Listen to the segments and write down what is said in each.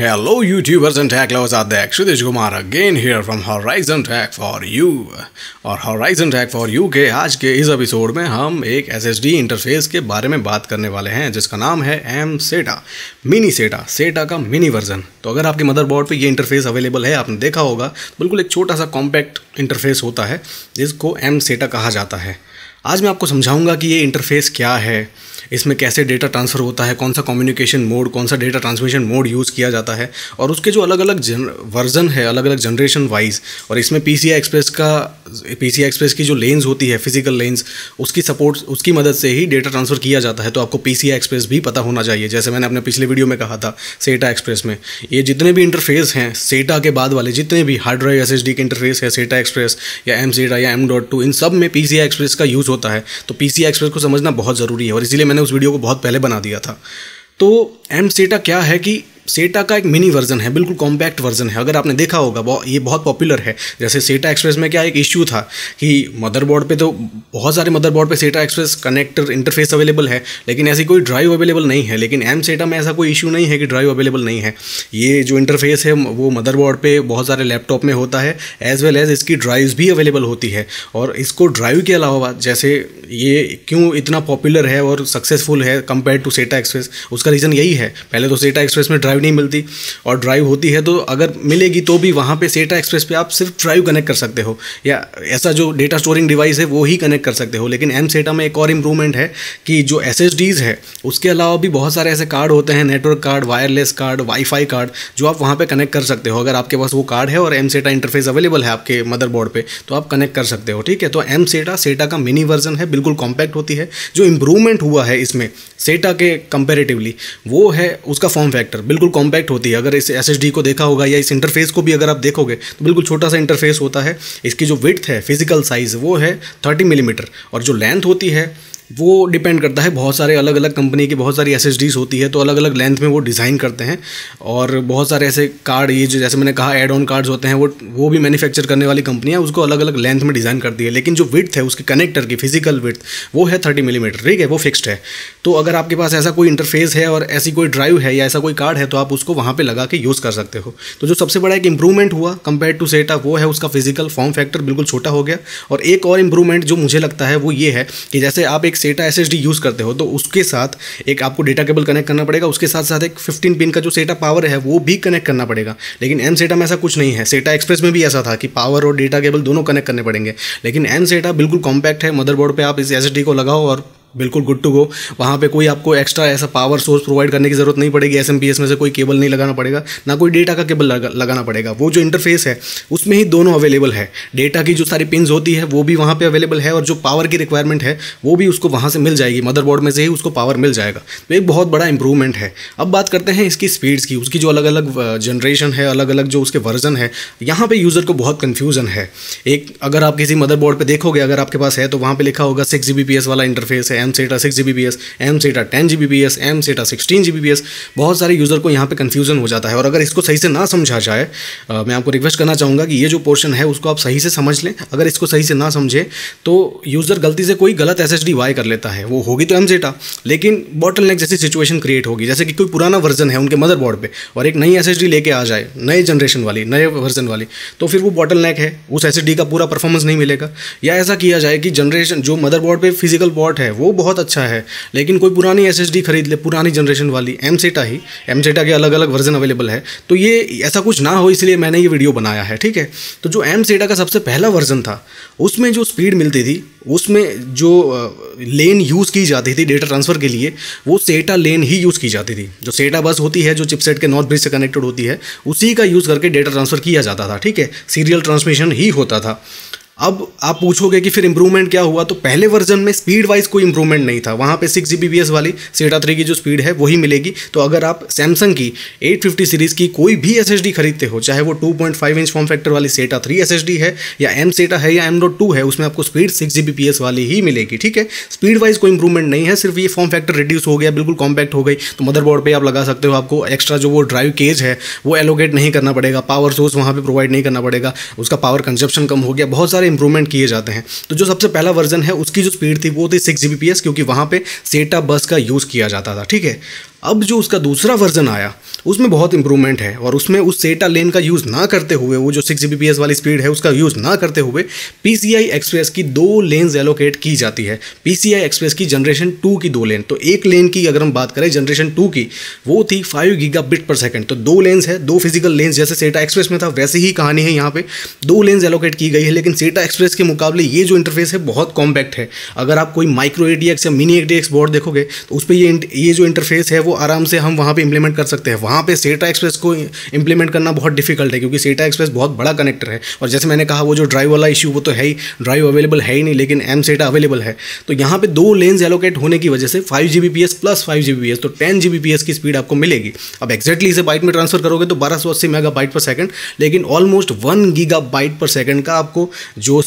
Hello YouTubers and tech lovers out there, Kshitish Kumar again here from Horizon Tech for you. और Horizon Tech for you के आज के इस episode में हम एक SSD इंटरफेस के बारे में बात करने वाले हैं जिसका नाम है एम सेटा मिनी सेटा सेटा का मिनी वर्जन तो अगर आपके मदरबोर्ड पे ये इंटरफेस अवेलेबल है आपने देखा होगा बिल्कुल एक छोटा सा कॉम्पैक्ट इंटरफेस होता है जिसको एम सेटा कहा जाता है। आज मैं आपको समझाऊँगा कि ये इंटरफेस क्या है इसमें कैसे डेटा ट्रांसफ़र होता है, कौन सा कम्युनिकेशन मोड कौन सा डेटा ट्रांसमिशन मोड यूज़ किया जाता है, और उसके जो अलग अलग जन वर्जन है अलग अलग जनरेशन वाइज और इसमें पीसीआई एक्सप्रेस का पी एक्सप्रेस की जो लेंस होती है फ़िज़िकल लेंस उसकी सपोर्ट उसकी मदद से ही डेटा ट्रांसफ़र किया जाता है तो आपको पी एक्सप्रेस भी पता होना चाहिए, जैसे मैंने अपने पिछले वीडियो में कहा था सेटा एक्सप्रेस में। ये जितने भी इंटरफेस हैं सेटा के बाद वाले जितने भी हार्ड ड्राइव एसएसडी के इंटरफेस है सेटा एक्सप्रेस या एम सेटा या एम डॉट टू इन सब में पी एक्सप्रेस का यूज़ होता है तो पी एक्सप्रेस को समझना बहुत ज़रूरी है, और इसीलिए मैंने उस वीडियो को बहुत पहले बना दिया था। तो एम सेटा क्या है कि सेटा का एक मिनी वर्जन है, बिल्कुल कॉम्पैक्ट वर्जन है। अगर आपने देखा होगा ये बहुत पॉपुलर है। जैसे सेटा एक्सप्रेस में क्या एक इश्यू था कि मदरबोर्ड पे तो बहुत सारे मदरबोर्ड पे सेटा एक्सप्रेस कनेक्टर इंटरफेस अवेलेबल है, लेकिन ऐसी कोई ड्राइव अवेलेबल नहीं है। लेकिन एम सेटा में ऐसा कोई इशू नहीं है कि ड्राइव अवेलेबल नहीं है। ये जो इंटरफेस है, वो मदरबोर्ड पर बहुत सारे लैपटॉप में होता है एज वेल एज इसकी ड्राइव्स भी अवेलेबल होती है। और इसको ड्राइव के अलावा, जैसे ये क्यों इतना पॉपुलर है और सक्सेसफुल है कंपेयर टू सेटा एक्सप्रेस, उसका रीज़न यही है। पहले तो सेटा एक्सप्रेस में ड्राइव ड्राइव नहीं मिलती और ड्राइव होती है तो अगर मिलेगी तो भी वहाँ पे सेटा एक्सप्रेस पे आप सिर्फ़ ड्राइव कनेक्ट कर सकते हो या ऐसा जो डेटा स्टोरिंग डिवाइस है, वो ही कनेक्ट कर सकते हो। लेकिन एम सेटा में एक और इम्प्रूवमेंट है कि जो एस है, उसके अलावा भी बहुत सारे ऐसे कार्ड होते हैं network card wireless card WiFi card जो आप वहाँ पर कनेक्ट कर सकते हो। अगर आपके पास वो कार्ड है और एम सेटा इंटरफेस अवेलेबल है आपके मदरबोर्ड पर तो आप कनेक्ट कर सकते हो, ठीक है? तो एम सेटा सेटा का मिनी वर्जन है, बिल्कुल कॉम्पैक्ट होती है। जो इम्प्रूवमेंट हुआ है इसमें सेटा के कंपेरेटिवली वो है उसका फॉर्म फैक्टर बिल्कुल कॉम्पैक्ट होती है। अगर इस एस को देखा होगा या इस इंटरफेस को भी अगर आप देखोगे तो बिल्कुल छोटा सा इंटरफेस होता है। इसकी जो विथ है फ़िज़िकल साइज़ वो है थर्टी मिलीमीटर और जो लेंथ होती है वो डिपेंड करता है। बहुत सारे अलग अलग कंपनी की बहुत सारी एस होती है तो अलग अलग लेंथ में वो डिज़ाइन करते हैं। और बहुत सारे ऐसे कार्ड ये जो जैसे मैंने कहा एड ऑन कार्ड्स होते हैं, वो वो भी मैन्युफैक्चर करने वाली कंपनियाँ उसको अलग अलग लेंथ में डिज़ाइन करती है। लेकिन जो विथ है, उसके कनेक्टर की फ़िज़िकल विथ वो है थर्टी मिलीमीटर ठीक है? वो फिक्स्ड है। तो अगर आपके पास ऐसा कोई इंटरफेस है और ऐसी कोई ड्राइव है या ऐसा कोई कार्ड है तो आप उसको वहाँ पर लगा के यूज़ कर सकते हो। तो जो सबसे बड़ा एक इंप्रूवमेंट हुआ कंपेयर टू सेटा वो है उसका फ़िज़िकल फॉर्म फैक्टर बिल्कुल छोटा हो गया। और एक और इंप्रूवमेंट जो मुझे लगता है, वो ये है कि जैसे आप एक सेटा एसएसडी यूज़ करते हो तो उसके साथ एक आपको डेटा केबल कनेक्ट करना पड़ेगा, उसके साथ साथ एक 15 पिन का जो सेटा पावर है, वो भी कनेक्ट करना पड़ेगा। लेकिन एम सेटा में ऐसा कुछ नहीं है। सेटा एक्सप्रेस में भी ऐसा था कि पावर और डेटा केबल दोनों कनेक्ट करने पड़ेंगे। लेकिन एम सेटा बिल्कुल कॉम्पैक्ट है। मदरबोर्ड पर आप इस एसएसडी को लगाओ और बिल्कुल गुड टू गो वहाँ पे कोई आपको एक्स्ट्रा ऐसा पावर सोर्स प्रोवाइड करने की ज़रूरत नहीं पड़ेगी एसएमपीएस में से कोई केबल नहीं लगाना पड़ेगा ना कोई डेटा का केबल लगा, लगाना पड़ेगा। वो जो इंटरफेस है उसमें ही दोनों अवेलेबल है। डेटा की जो सारी पिंस होती है वो भी वहाँ पर अवेलेबल है और जो पावर की रिक्वायरमेंट है वो भी उसको वहाँ से मिल जाएगी। मदरबोर्ड में से ही उसको पावर मिल जाएगा। तो एक बहुत बड़ा इंप्रूवमेंट है। अब बात करते हैं इसकी स्पीड्स की। उसकी जो अलग अलग जनरेशन है अलग अलग जो उसके वर्जन है यहाँ पर यूज़र को बहुत कन्फ्यूज़न है। एक अगर आप किसी मदरबोर्ड पर देखोगे अगर आपके पास है तो वहाँ पर लिखा होगा सिक्स जी वाला इंटरफेस है M SATA six G B B S M SATA ten G B B S M SATA sixteen G B B S बहुत सारे यूज़र को यहाँ पे कन्फ्यूज़न हो जाता है। और अगर इसको सही से ना समझा जाए मैं आपको रिक्वेस्ट करना चाहूँगा कि ये जो पोर्शन है, उसको आप सही से समझ लें। अगर इसको सही से ना समझे तो यूज़र गलती से कोई गलत एस एस डी वाई कर लेता है। वो होगी तो एम सेटा लेकिन बॉटल नेक जैसी सिचुएशन क्रिएट होगी। जैसे कि कोई पुराना वर्जन है उनके मदर बोर्ड पर और एक नई एस एस डी लेके आ जाए, नए जनरेशन वाली, नए वर्जन वाली तो फिर वो बॉटल नेक है। उस एस का पूरा परफॉर्मेंस नहीं मिलेगा। या ऐसा किया जाए कि जनरेशन जो मदर बोर्ड पर फ़िज़िकल पॉट है वो बहुत अच्छा है। लेकिन कोई पुरानी एसएसडी खरीद ले, पुरानी जनरेशन वाली एम सेटा ही एम सेटा के अलग अलग वर्जन अवेलेबल है। तो ये ऐसा कुछ ना हो, इसलिए मैंने ये वीडियो बनाया है, ठीक है? तो जो एम सेटा का सबसे पहला वर्जन था, उसमें जो स्पीड मिलती थी, उसमें जो लेन यूज़ की जाती थी डेटा ट्रांसफ़र के लिए, वो सेटा लेन ही यूज़ की जाती थी। जो सेटा बस होती है, जो चिपसेट के नॉर्थ ब्रिज से कनेक्टेड होती है, उसी का यूज़ करके डेटा ट्रांसफ़र किया जाता था, ठीक है? सीरियल ट्रांसमिशन ही होता था। अब आप पूछोगे कि फिर इंप्रूवमेंट क्या हुआ? तो पहले वर्जन में स्पीड वाइज कोई इंप्रूवमेंट नहीं था। वहाँ पे सिक्स जी वाली सेटा थ्री की जो स्पीड है, वही मिलेगी। तो अगर आप सैमसंग की 850 सीरीज़ की कोई भी एस खरीदते हो, चाहे वो 2.5 इंच फॉर्म फैक्टर वाली सेटा थ्री एस है या एम सेटा है या एम डॉट टू है, उसमें आपको स्पीड सिक्स जी वाली ही मिलेगी, ठीक है? स्पीड वाइज कोई इंप्रूवमेंट नहीं है, सिर्फ़ ये फॉर्म फैक्टर रिड्यूस हो गया, बिल्कुल कॉम्पैक्ट हो गई। तो मदरबोर्ड पर आप लगा सकते हो, आपको एक्स्ट्रा जो वो ड्राइव केज है, वो एलोकेट नहीं करना पड़ेगा। पावर सोर्स वहाँ पर प्रोवाइड नहीं करना पड़ेगा। उसका पावर कंजप्शन कम हो गया। बहुत सारे इंप्रूवमेंट किए जाते हैं। तो जो सबसे पहला वर्जन है, उसकी जो स्पीड थी, वो थी सिक्स जी क्योंकि वहाँ पर सेटा बस का यूज़ किया जाता था, ठीक है? अब जो उसका दूसरा वर्जन आया उसमें बहुत इंप्रूवमेंट है और उसमें उस सेटा लेन का यूज़ ना करते हुए, वो जो सिक्स जी वाली स्पीड है, उसका यूज़ ना करते हुए पी सी एक्सप्रेस की दो लेन्स एलोकेट की जाती है। पी सी एक्सप्रेस की जनरेशन टू की दो लेन तो एक लेन की अगर हम बात करें जनरेशन टू की, वो थी five giga bit per second तो दो लेंस है, दो फ़िज़िकल लेंस जैसे सेटा एक्सप्रेस में था, वैसे ही कहानी है यहाँ पे। दो लेंस एलोकेट की गई है, लेकिन सेटा एक्सप्रेस के मुकाबले ये जो इंटरफेस है, बहुत कॉम्पैक्ट है। अगर आप कोई माइक्रो ए या मिनी ए बोर्ड देखोगे तो उस पर ये ये जो इंटरफेस है, वो आराम से हम वहाँ पर इंप्लीमेंट कर सकते हैं। वहाँ पर सेटा एक्सप्रेस को इंप्लीमेंट करना बहुत डिफ़िकल्ट है, क्योंकि सेटा एक्सप्रेस बहुत बड़ा कनेक्टर है। और जैसे मैंने कहा, वो जो ड्राइव वाला इशू वो तो है ही ड्राइव अवेलेबल है ही नहीं, लेकिन एम सेटा अवेलेबल है। तो यहाँ पे दो लेंस एलोकेट होने की वजह से five G plus five G तो टेन जी की स्पीड आपको मिलेगी। अब एक्जैक्टली इसे बाइट में ट्रांसफ़र करोगे तो बारह सौ अस्सी मेगा बाइट पर सेकंड लेकिन almost one giga byte per second का आपको जो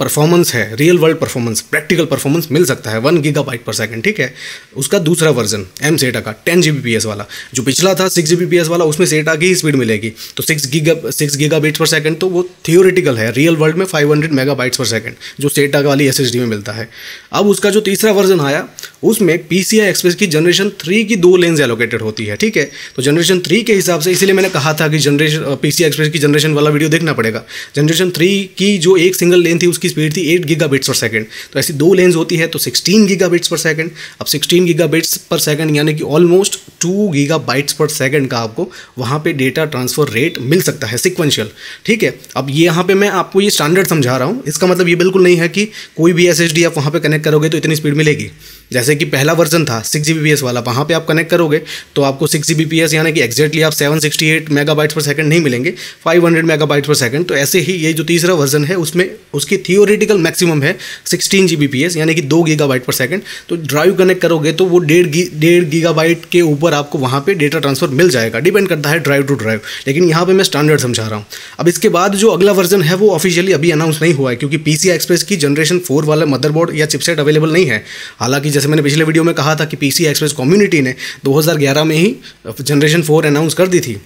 परफॉर्मेंस है real world performance practical performance मिल सकता है one giga byte per second ठीक है? उसका दूसरा वर्जन एम सेटा का टेन जी वाला, जो पिछला था सिक्स जी वाला, उसमें सेटा की ही स्पीड मिलेगी। तो six giga six giga bits per second तो वो थियोरिटिकल है। रियल वर्ल्ड में five hundred mega bytes per second जो सेटा वाली एसएसडी में मिलता है। अब उसका जो तीसरा वर्जन आया, उसमें पी एक्सप्रेस की जनरेशन थ्री की दो लेंस एलोकेटेड होती है, ठीक है? तो जनरेशन थ्री के हिसाब से, इसीलिए मैंने कहा था कि जनरेशन पी एक्सप्रेस की जनरेशन वाला वीडियो देखना पड़ेगा। जनरेशन थ्री की जो एक सिंगल लेन थी, उसकी स्पीड थी एट गीगा पर सेकंड तो ऐसी दो लेंस होती है तो सिक्सटीन गीगा पर सेकंड अब सिक्सटीन गीगा पर सेकंड यानी कि almost two giga per second का आपको, वहाँ पे डेटा ट्रांसफ़र रेट मिल सकता है सिक्वेंशियल ठीक है? अब ये यहाँ पे मैं आपको ये स्टैंडर्ड समझा रहा हूँ। इसका मतलब ये बिल्कुल नहीं है कि कोई भी एस आप वहाँ पर कनेक्ट करोगे तो इतनी स्पीड मिलेगी। जैसे कि पहला वर्जन था सिक्स जी वाला, वहाँ पर आप कनेक्ट करोगे तो आपको सिक्स जी यानी कि एक्जैक्टली आप seven sixty eight megabytes per second नहीं मिलेंगे five hundred megabytes per second तो ऐसे ही ये जो तीसरा वर्जन है, उसमें उसकी थियोरिटिकल मैक्सिमम है सिक्सटीन जी यानी कि दो गीगा पर सेकंड तो ड्राइव कनेक्ट करोगे तो वो डेढ़ डेढ़ गीगा के ऊपर आपको वहाँ पर डेटा ट्रांसफ़र मिल जाएगा। डिपेंड करता है ड्राइव टू ड्राइव लेकिन यहाँ पे मैं स्टैंडर्ड समझा रहा हूँ। अब इसके बाद जो अगला वर्जन है, वो ऑफिशियली अभी अनाउंस नहीं हुआ है, क्योंकि पी एक्सप्रेस की जनरेशन फोर वाला मदरबोर्ड या चिपसेट अवेलेबल नहीं है। हालाँकि जैसे मैंने पिछले वीडियो में कहा था कि पीसी एक्सप्रेस कम्युनिटी ने 2011 में ही जनरेशन फोर अनाउंस कर दी थी।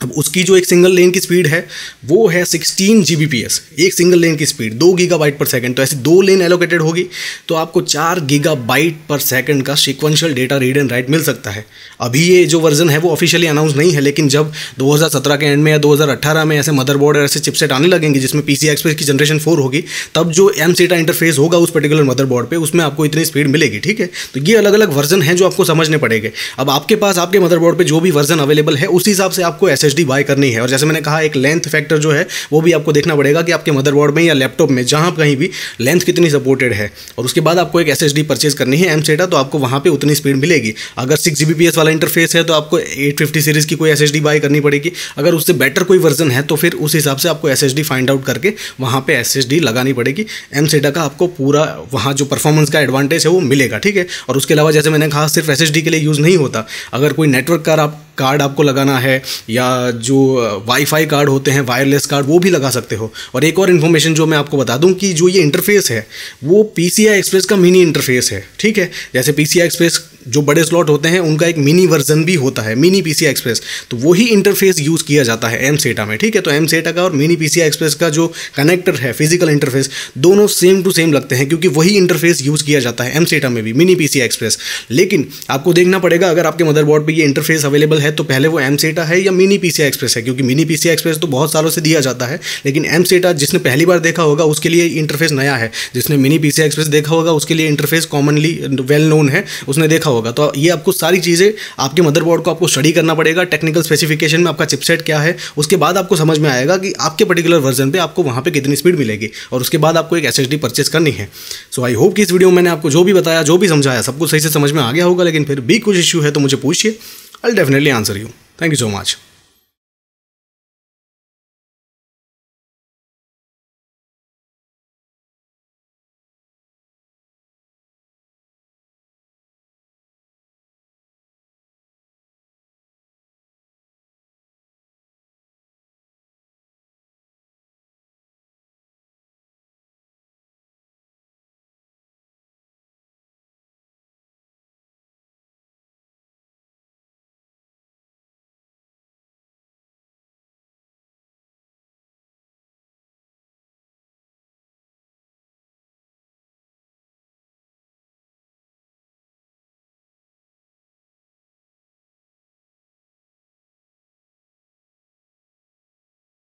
अब उसकी जो एक सिंगल लेन की स्पीड है, वो है 16 जीबीपीएस एक सिंगल लेन की स्पीड दो गीगा बाइट पर सेकंड तो ऐसी दो लेन एलोकेटेड होगी तो आपको चार गीगा बाइट पर सेकंड का sequential data read and write मिल सकता है। अभी ये जो वर्जन है, वो ऑफिशियली अनाउंस नहीं है, लेकिन जब 2017 के एंड में या 2018 में ऐसे मदरबोर्ड और ऐसे चिपसेट आने लगेंगे, जिसमें पीसी एक्सप्रेस की जनरेशन फोर होगी, तब जो एम सीटा इंटरफेस होगा उस पर्टिकुलर मदरबोर्ड पर उसमें आपको इतनी स्पीड मिलेगी, ठीक है? तो ये अलग अलग वर्जन है जो आपको समझने पड़ेंगे। अब आपके पास, आपके मदरबोर्ड पर जो भी वर्जन अवेलेबल है, उस हिसाब से आपको एस बाय करनी है। और जैसे मैंने कहा, एक लेंथ फैक्टर जो है, वो भी आपको देखना पड़ेगा कि आपके मदरबोर्ड में या लैपटॉप में जहाँ कहीं भी लेंथ कितनी सपोर्टेड है। और उसके बाद आपको एक एस परचेज करनी है एम सेटा तो आपको वहाँ पर उतनी स्पीड मिलेगी। अगर सिक्स जी वाला इंटरफेस है तो आपको एट सीरीज़ की कोई एस बाय करनी पड़ेगी। अगर उससे बेटर कोई वर्जन है तो फिर उस हिसाब से आपको एसएसडी फाइंड आउट करके वहाँ पर एस लगानी पड़ेगी। एम सेटा का आपको पूरा वहाँ जो परफॉर्मेंस का एडवांटेज है, वो मिलेगा, ठीक है? और उसके अलावा जैसे मैंने कहा, सिर्फ़ एस एस डी के लिए यूज़ नहीं होता। अगर कोई नेटवर्क का आप कार्ड आपको लगाना है या जो वाईफाई कार्ड होते हैं वायरलेस कार्ड, वो भी लगा सकते हो। और एक और इन्फॉर्मेशन जो मैं आपको बता दूँ कि जो ये इंटरफेस है, वो पी एक्सप्रेस का मिनी इंटरफेस है, ठीक है? जैसे पीसीआई एक्सप्रेस जो बड़े स्लॉट होते हैं, उनका एक मिनी वर्जन भी होता है मिनी पी एक्सप्रेस तो वही इंटरफेस यूज़ किया जाता है एम सेटा में, ठीक है? तो एम सेटा का और मिनी पीसीआई एक्सप्रेस का जो कनेक्टर है फ़िज़िकल इंटरफेस दोनों सेम टू सेम लगते हैं, क्योंकि वही इंटरफेस यूज़ किया जाता है एम सेटा में भी मिनी पी एक्सप्रेस लेकिन आपको देखना पड़ेगा, अगर आपके मदरबोर्ड पर ये इंटरफेस अवेलेबल है तो पहले वो एम सेटा है या मिनी पी एक्सप्रेस है, क्योंकि मिनी पी एक्सप्रेस तो बहुत सालों से दिया जाता है, लेकिन एम सेटा जिसने पहली बार देखा होगा, उसके लिए इंटरफेस नया है। जिसने मिनी पी एक्सप्रेस देखा होगा, उसके लिए इंटरफेस कॉमनली वेल नोन है, उसने देखा होगा। तो ये आपको सारी चीज़ें, आपके मदरबोर्ड को आपको स्टडी करना पड़ेगा टेक्निकल स्पेसिफिकेशन में आपका चिपसेट क्या है, उसके बाद आपको समझ में आएगा कि आपके पर्टिकुलर वर्जन पे आपको वहाँ पे कितनी स्पीड मिलेगी, और उसके बाद आपको एक एस परचेस करनी है। सो आई होप कि इस वीडियो में मैंने आपको जो भी बताया, जो भी समझाया, सब कुछ सही से समझ में आ गया होगा, लेकिन फिर भी कुछ इशू है तो मुझे पूछिए। I'll definitely answer you. Thank you so much.